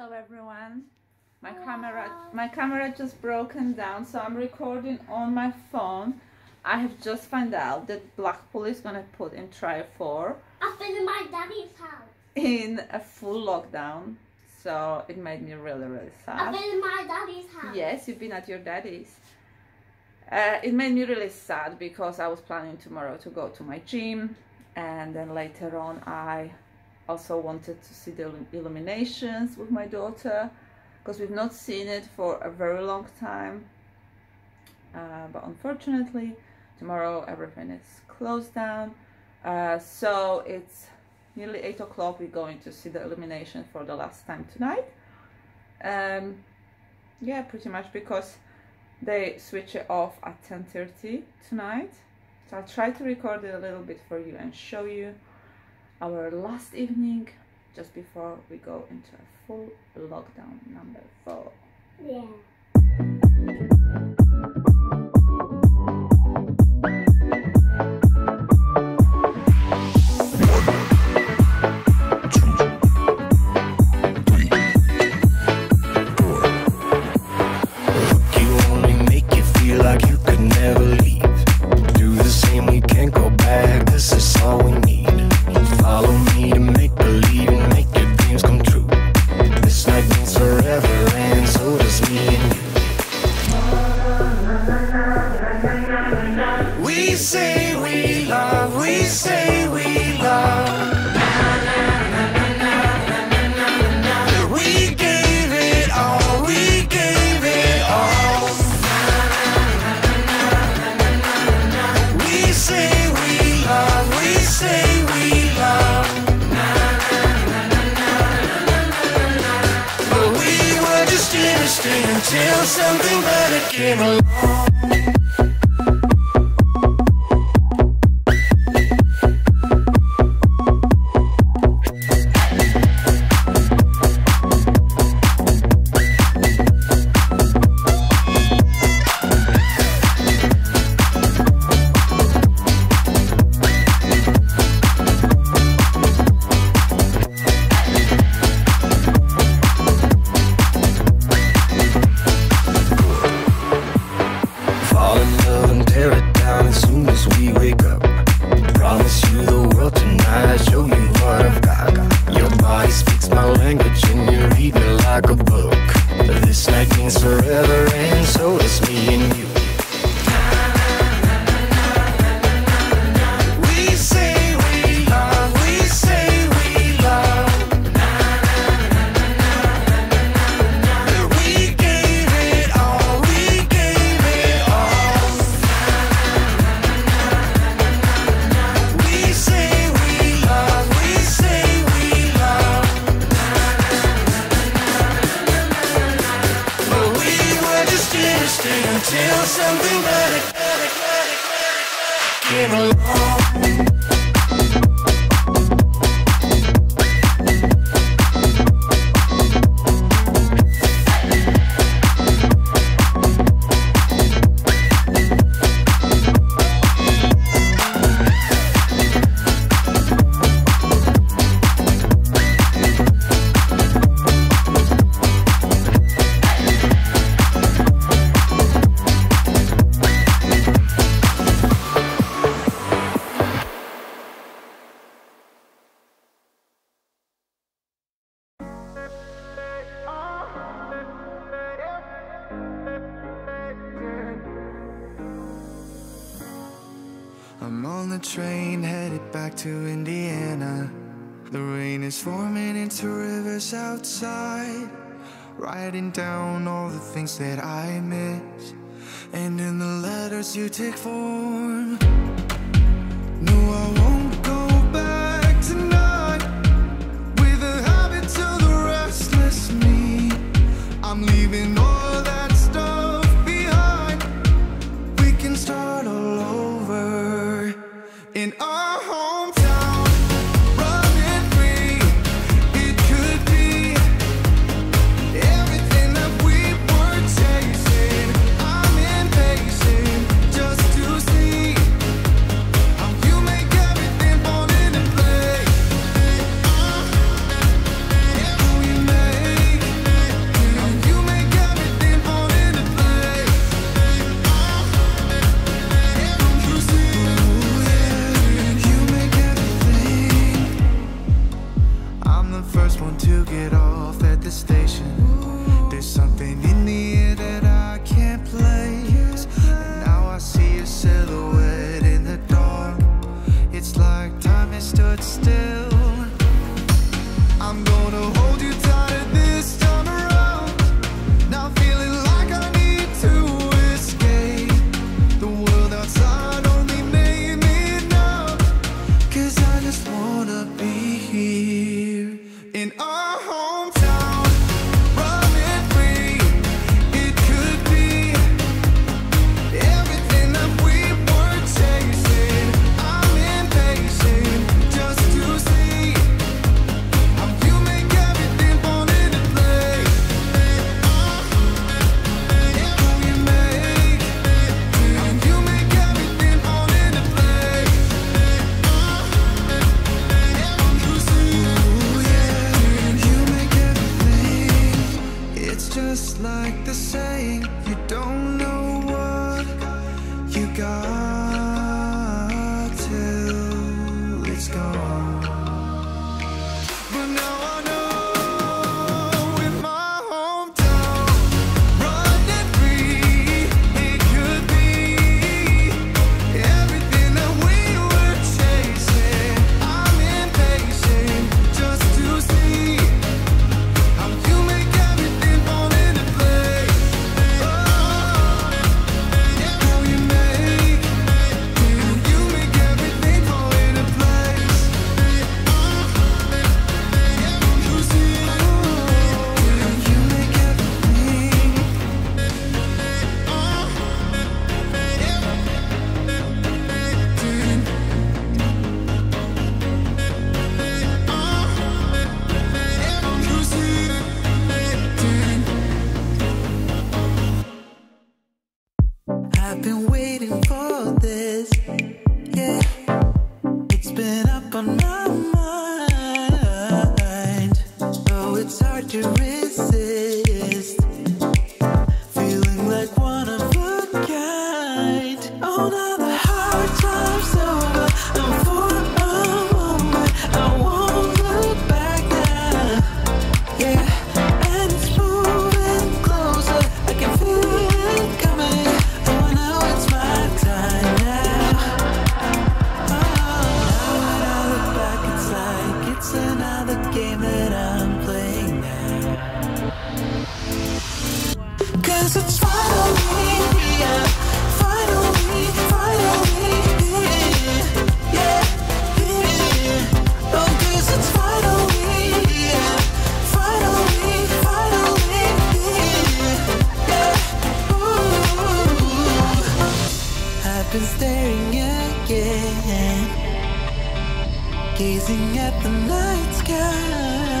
Hello everyone. My camera my camera just broken down so I'm recording on my phone. I have just found out that Blackpool is gonna put in try 4 I've been in my daddy's house. in a full lockdown. So it made me really really sad. I've been in my daddy's house. Yes, you've been at your daddy's. Uh, it made me really sad because I was planning tomorrow to go to my gym, and then later on, I also wanted to see the illuminations with my daughter because we've not seen it for a very long time. Uh, but unfortunately, tomorrow everything is closed down. Uh, so it's nearly eight o'clock. We're going to see the illumination for the last time tonight. Um, yeah, pretty much because they switch it off at 10:30 tonight. So I'll try to record it a little bit for you and show you our last evening just before we go into a full lockdown number 4. Yeah. Until something better came along. Forever and so does me came along. The train headed back to Indiana. The rain is forming into rivers outside. Writing down all the things that I miss. And in the letters you take form. No, I won't Been waiting gazing at the night sky.